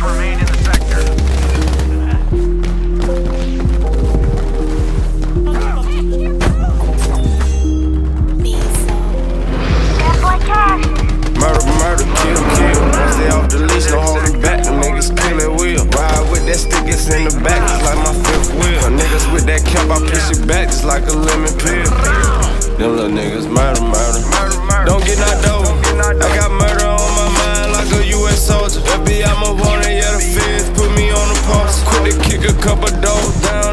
Murder, murder. Them wheel. Niggas with that cap, I push it back, just like a lemon pill. Them little niggas murder, murder. Don't get knocked over. I got murder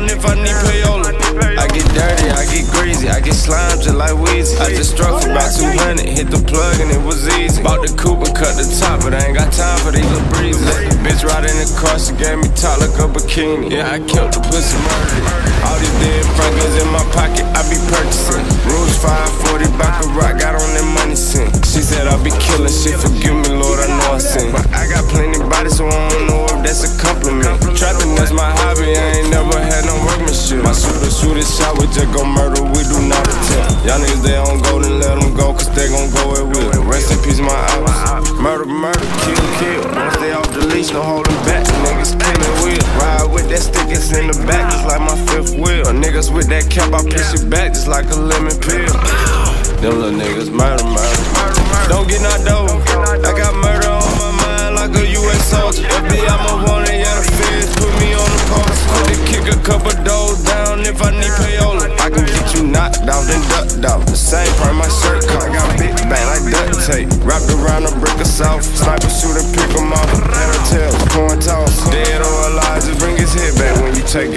if I need payola. I get dirty, I get greasy, I get slime just like Weezy. I just struck for about 200, hit the plug and it was easy. Bought the coupe and cut the top, but I ain't got time for these little breezes. Bitch right in the car, she gave me top like a bikini. Yeah, I killed the pussy murder. All these dead Franklin's in my pocket, I be purchasing. Rules 540, back rock, got on that money sent. She said I be killing shit, forgive me, Lord, I know I sin. But I got plenty bodies, so I don't know if that's a compliment. They don't go, then let them go, cause they gon' go at will. Rest in peace, my ops. Murder, murder, kill, kill. Once they off the leash, no holding back. Niggas killing will. Ride with that stick, it's in the back, just like my fifth wheel. Niggas with that cap, I push it back, just like a lemon peel. Them little niggas murder, murder. Don't get knocked over. I got murder on my mind like a U.S. soldier. FBI,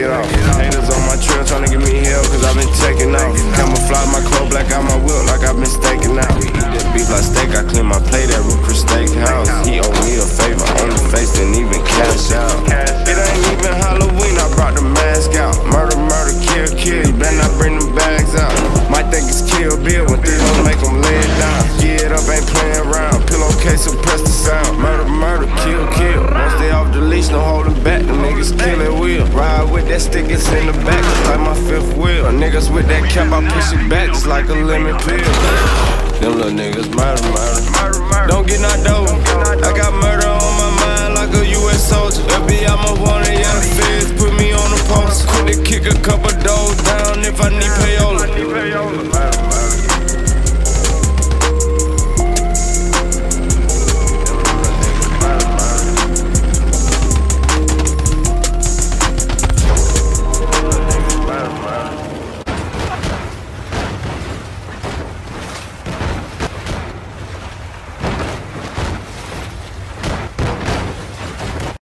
it off. Haters on my trail trying to give me hell cause I've been taking off. Camouflage my clothes, black out my wheel like I've been staking out. We eat that beef like steak, I clean my plate at Rupert Steakhouse. He owe me a favor on the face, didn't even cash out. It ain't even Halloween, I brought the mask out. Murder, murder, kill, kill. You better not bring them bags out. Might think it's Kill Bill when three don't make them lay down. Get up, ain't playing around. Pillowcase suppress the sound. Murder, murder, kill, kill. Once they off the leash, no holding back. The niggas kill that stick, it's in the back, just like my fifth wheel. Niggas with that cap, I push it back, just like a lemon peel. Them little niggas murder, murder. Don't get knocked over.